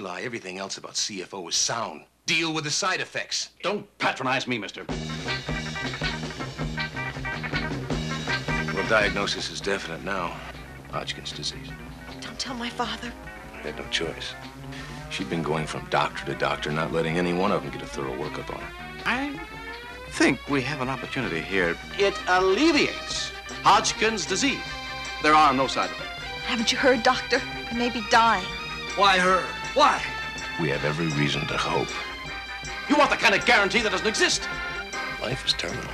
Eli, everything else about CFO is sound. Deal with the side effects. Don't patronize me, mister. Well, diagnosis is definite now. Hodgkin's disease. Don't tell my father. I had no choice. She'd been going from doctor to doctor, not letting any one of them get a thorough workup on her. I think we have an opportunity here. It alleviates Hodgkin's disease. There are no side effects. Haven't you heard, Doctor? I may be dying. Why her? Why? We have every reason to hope. You want the kind of guarantee that doesn't exist. Life is terminal.